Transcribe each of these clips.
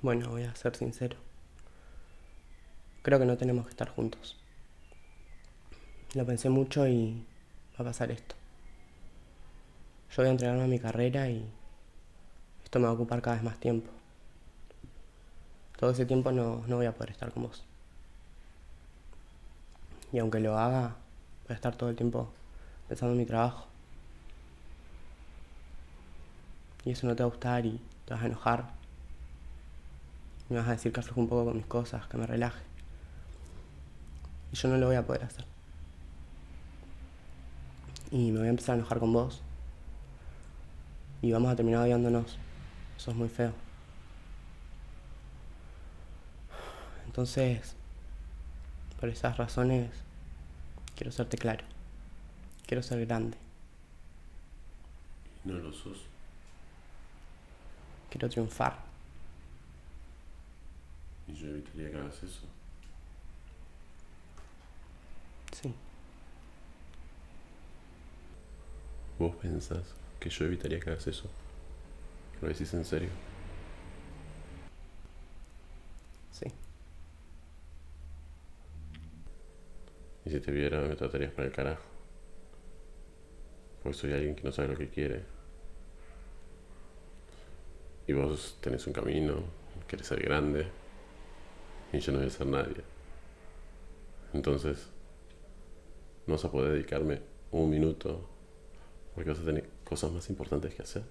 Bueno, voy a ser sincero. Creo que no tenemos que estar juntos. Lo pensé mucho y va a pasar esto. Yo voy a entregarme a mi carrera y esto me va a ocupar cada vez más tiempo. Todo ese tiempo no, no voy a poder estar con vos. Y aunque lo haga, voy a estar todo el tiempo pensando en mi trabajo. Y eso no te va a gustar y te vas a enojar. Me vas a decir que afloje un poco con mis cosas, que me relaje. Y yo no lo voy a poder hacer. Y me voy a empezar a enojar con vos. Y vamos a terminar odiándonos. Eso es muy feo. Entonces, por esas razones, quiero serte claro. Quiero ser grande. No lo sos. Quiero triunfar. Y yo evitaría que hagas eso. Sí. ¿Vos pensás que yo evitaría que hagas eso? ¿Lo decís en serio? Sí. Y si te viera me tratarías para el carajo. Porque soy alguien que no sabe lo que quiere. Y vos tenés un camino, querés ser grande. Y yo no voy a ser nadie. Entonces, no vas a poder dedicarme un minuto porque vas a tener cosas más importantes que hacer.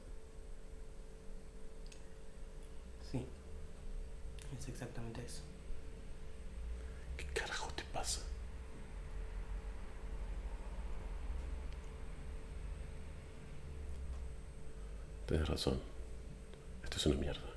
Sí. Es exactamente eso. ¿Qué carajo te pasa? Tienes razón. Esto es una mierda.